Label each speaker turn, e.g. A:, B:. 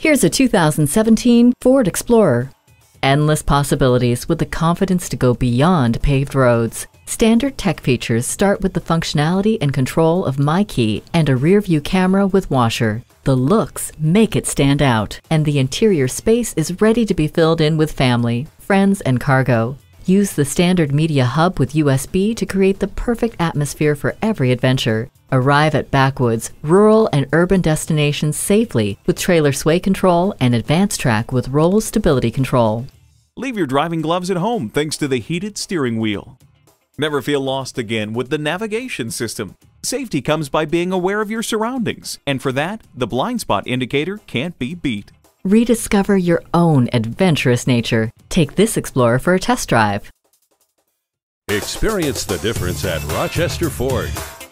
A: Here's a 2017 Ford Explorer. Endless possibilities with the confidence to go beyond paved roads. Standard tech features start with the functionality and control of MyKey and a rear view camera with washer. The looks make it stand out, and the interior space is ready to be filled in with family, friends, and cargo. Use the standard media hub with USB to create the perfect atmosphere for every adventure. Arrive at backwoods, rural, and urban destinations safely with trailer sway control and AdvanceTrac with roll stability control.
B: Leave your driving gloves at home thanks to the heated steering wheel. Never feel lost again with the navigation system. Safety comes by being aware of your surroundings, and for that, the blind spot indicator can't be beat.
A: Rediscover your own adventurous nature. Take this Explorer for a test drive.
C: Experience the difference at Rochester Ford.